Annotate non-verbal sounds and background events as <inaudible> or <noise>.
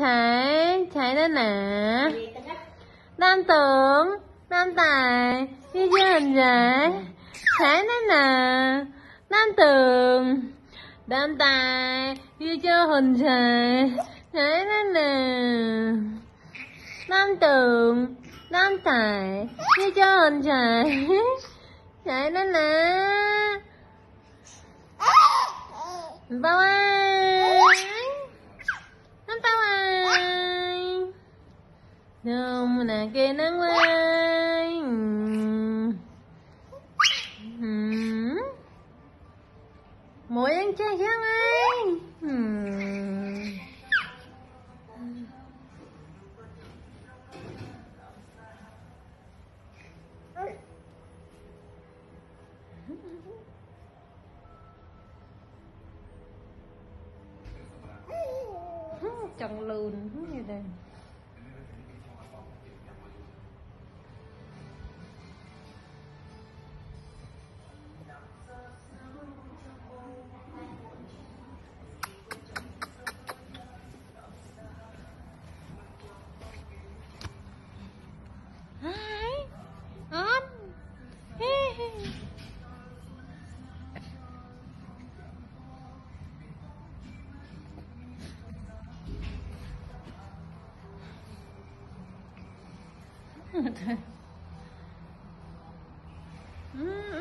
Trái, trái đây nè. Nam tưởng, Nam tài Đi chơi hình rể Trái đây nè. Nam tưởng Nam tài Đi chơi hình rể Trái đây nè. Nam tưởng Nam tài Đi chơi hình rể Trái đây nè. Bye bye Đâu là nè nắng ơi Hmm. Mỗi ăn chơi chăng ngay, Hmm. Chân lùn như đây <laughs> 对，嗯。